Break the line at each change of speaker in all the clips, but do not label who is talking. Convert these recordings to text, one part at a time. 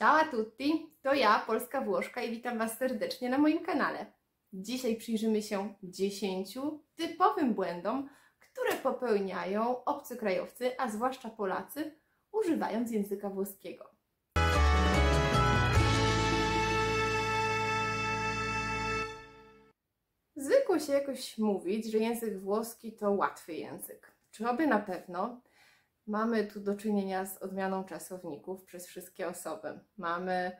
Ciao a tutti, to ja, Polska Włoszka i witam Was serdecznie na moim kanale. Dzisiaj przyjrzymy się 10 typowym błędom, które popełniają obcokrajowcy, a zwłaszcza Polacy, używając języka włoskiego. Zwykło się jakoś mówić, że język włoski to łatwy język. Czy oby na pewno? Mamy tu do czynienia z odmianą czasowników przez wszystkie osoby. Mamy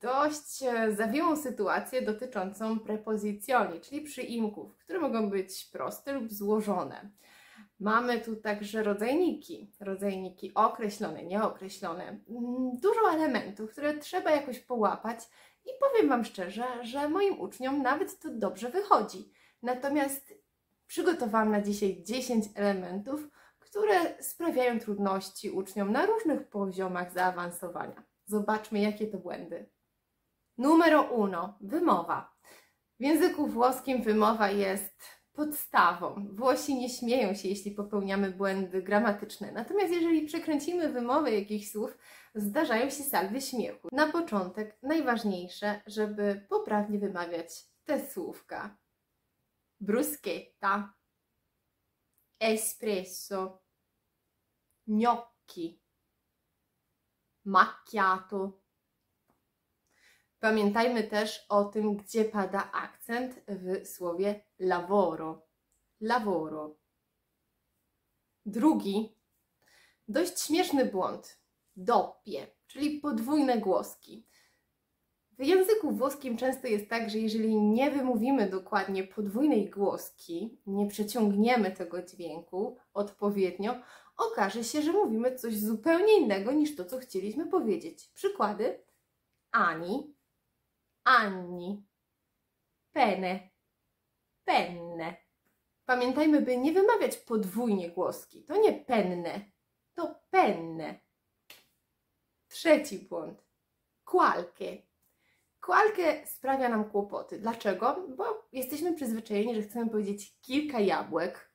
dość e, zawiłą sytuację dotyczącą prepozycjoni, czyli przyimków, które mogą być proste lub złożone. Mamy tu także rodzajniki, rodzajniki określone, nieokreślone. Mm, dużo elementów, które trzeba jakoś połapać i powiem Wam szczerze, że moim uczniom nawet to dobrze wychodzi. Natomiast przygotowałam na dzisiaj 10 elementów, które sprawiają trudności uczniom na różnych poziomach zaawansowania. Zobaczmy, jakie to błędy. Numero uno. Wymowa. W języku włoskim wymowa jest podstawą. Włosi nie śmieją się, jeśli popełniamy błędy gramatyczne. Natomiast jeżeli przekręcimy wymowę jakichś słów, zdarzają się salwy śmiechu. Na początek najważniejsze, żeby poprawnie wymawiać te słówka. Bruschetta, espresso, gnocchi, macchiato. Pamiętajmy też o tym, gdzie pada akcent w słowie lavoro. Lavoro. Drugi, dość śmieszny błąd. Doppie, czyli podwójne głoski. W języku włoskim często jest tak, że jeżeli nie wymówimy dokładnie podwójnej głoski, nie przeciągniemy tego dźwięku odpowiednio, okaże się, że mówimy coś zupełnie innego niż to, co chcieliśmy powiedzieć. Przykłady: ani, anni, pene, penne. Pamiętajmy, by nie wymawiać podwójnie głoski. To nie penne, to penne. Trzeci błąd. Qualche Koalkę sprawia nam kłopoty. Dlaczego? Bo jesteśmy przyzwyczajeni, że chcemy powiedzieć kilka jabłek.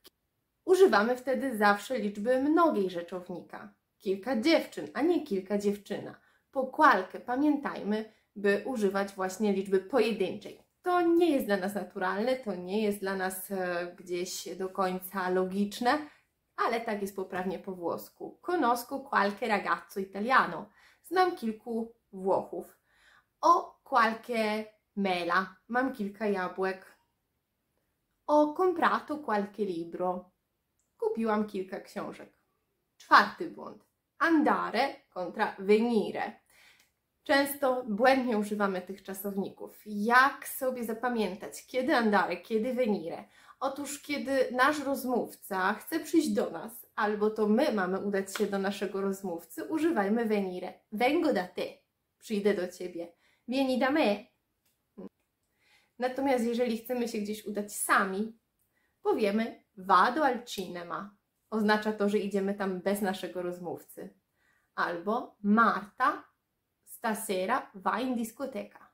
Używamy wtedy zawsze liczby mnogiej rzeczownika. Kilka dziewczyn, a nie kilka dziewczyna. Po kłalkę pamiętajmy, by używać właśnie liczby pojedynczej. To nie jest dla nas naturalne, to nie jest dla nas e, gdzieś do końca logiczne, ale tak jest poprawnie po włosku. Conosco qualche ragazzo italiano. Znam kilku Włochów. O qualche mela, mam kilka jabłek. Ho comprato qualche libro. Kupiłam kilka książek. Czwarty błąd. Andare kontra venire. Często błędnie używamy tych czasowników. Jak sobie zapamiętać, kiedy andare, kiedy venire? Otóż, kiedy nasz rozmówca chce przyjść do nas, albo to my mamy udać się do naszego rozmówcy, używajmy venire. Vengo da te. Przyjdę do ciebie vieni da me. Natomiast jeżeli chcemy się gdzieś udać sami, powiemy vado al cinema. Oznacza to, że idziemy tam bez naszego rozmówcy. Albo Marta stasera va in discoteca.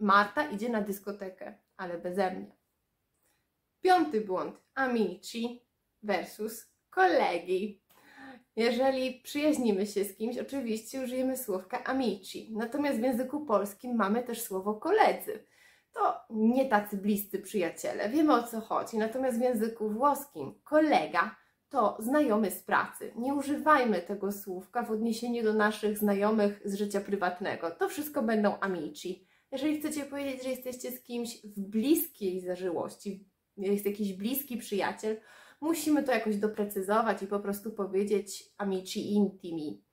Marta idzie na dyskotekę, ale beze mnie. Piąty błąd. Amici versus kolegi. Jeżeli przyjaźnimy się z kimś, oczywiście użyjemy słówka amici. Natomiast w języku polskim mamy też słowo koledzy. To nie tacy bliscy przyjaciele, wiemy o co chodzi. Natomiast w języku włoskim kolega to znajomy z pracy. Nie używajmy tego słówka w odniesieniu do naszych znajomych z życia prywatnego. To wszystko będą amici. Jeżeli chcecie powiedzieć, że jesteście z kimś w bliskiej zażyłości, jest jakiś bliski przyjaciel, musimy to jakoś doprecyzować i po prostu powiedzieć amici intimi.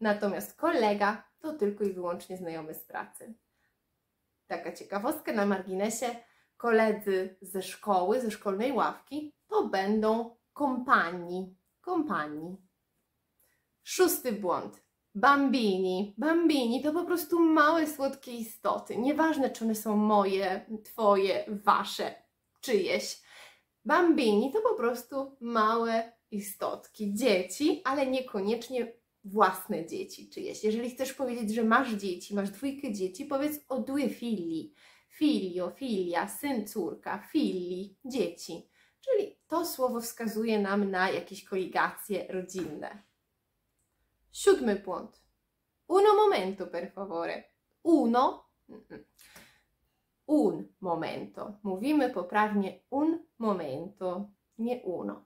Natomiast kolega to tylko i wyłącznie znajomy z pracy. Taka ciekawostka na marginesie, koledzy ze szkoły, ze szkolnej ławki, to będą kompanii. Kompanii. Szósty błąd. Bambini. Bambini to po prostu małe, słodkie istoty. Nieważne, czy one są moje, twoje, wasze, czyjeś. Bambini to po prostu małe istotki, dzieci, ale niekoniecznie własne dzieci czyjeś. Jeżeli chcesz powiedzieć, że masz dzieci, masz dwójkę dzieci, powiedz o due figli. Filio, filia, syn, córka, fili, dzieci. Czyli to słowo wskazuje nam na jakieś koligacje rodzinne. Siódmy błąd. Uno momento, per favore. Uno. Un momento. Mówimy poprawnie un momento, nie uno.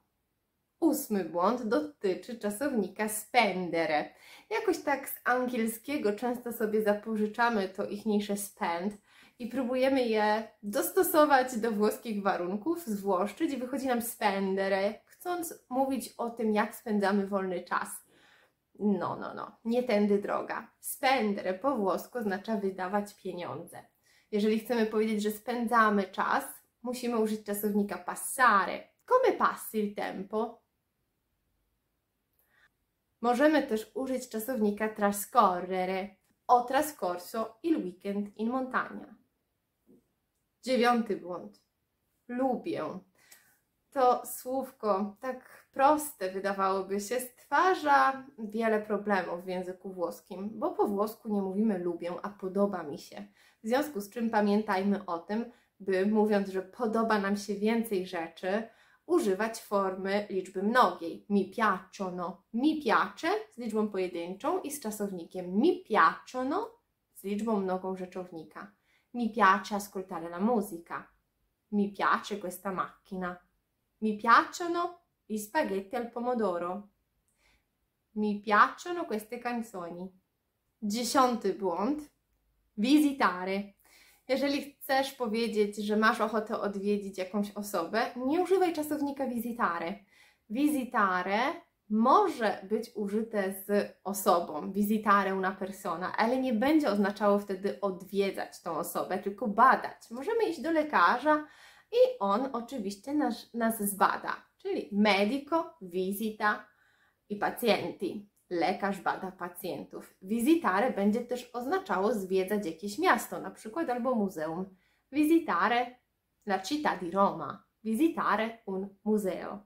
Ósmy błąd dotyczy czasownika spendere. Jakoś tak z angielskiego często sobie zapożyczamy to ichniejsze spend i próbujemy je dostosować do włoskich warunków, zwłoszczyć i wychodzi nam spendere, chcąc mówić o tym, jak spędzamy wolny czas. No, no, no, nie tędy droga. Spendere po włosku oznacza wydawać pieniądze. Jeżeli chcemy powiedzieć, że spędzamy czas, musimy użyć czasownika passare. Come passi il tempo? Możemy też użyć czasownika trascorrere. Ho trascorso il weekend in montagna. Dziewiąty błąd. Lubię. To słówko tak proste wydawałoby się, stwarza wiele problemów w języku włoskim, bo po włosku nie mówimy lubię, a podoba mi się. W związku z czym pamiętajmy o tym, by mówiąc, że podoba nam się więcej rzeczy, używać formy liczby mnogiej. Mi piacciono, mi piace z liczbą pojedynczą i z czasownikiem mi piacciono z liczbą mnogą rzeczownika. Mi piace ascoltare la musica. Mi piace questa macchina. Mi piacciono gli spaghetti al pomodoro. Mi piacciono queste canzoni. Dziesiąty błąd. Visitare. Jeżeli chcesz powiedzieć, że masz ochotę odwiedzić jakąś osobę, nie używaj czasownika visitare. Visitare może być użyte z osobą, visitare una persona, ale nie będzie oznaczało wtedy odwiedzać tą osobę, tylko badać. Możemy iść do lekarza i on oczywiście nas, nas zbada, czyli medico visita i pacjenti. Lekarz bada pacjentów. Visitare będzie też oznaczało zwiedzać jakieś miasto, na przykład albo muzeum. Visitare la città di Roma. Visitare un museo.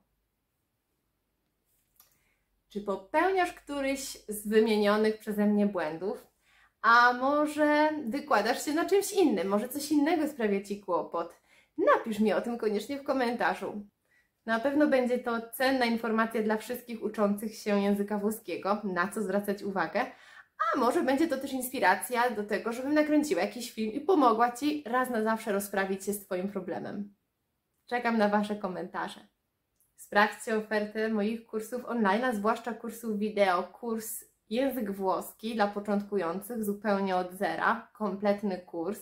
Czy popełniasz któryś z wymienionych przeze mnie błędów? A może wykładasz się na czymś innym? Może coś innego sprawia Ci kłopot? Napisz mi o tym koniecznie w komentarzu. Na pewno będzie to cenna informacja dla wszystkich uczących się języka włoskiego, na co zwracać uwagę, a może będzie to też inspiracja do tego, żebym nakręciła jakiś film i pomogła Ci raz na zawsze rozprawić się z Twoim problemem. Czekam na Wasze komentarze. Sprawdźcie ofertę moich kursów online, a zwłaszcza kursów wideo, kurs język włoski dla początkujących zupełnie od zera, kompletny kurs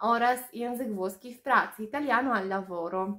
oraz język włoski w pracy, italiano al lavoro.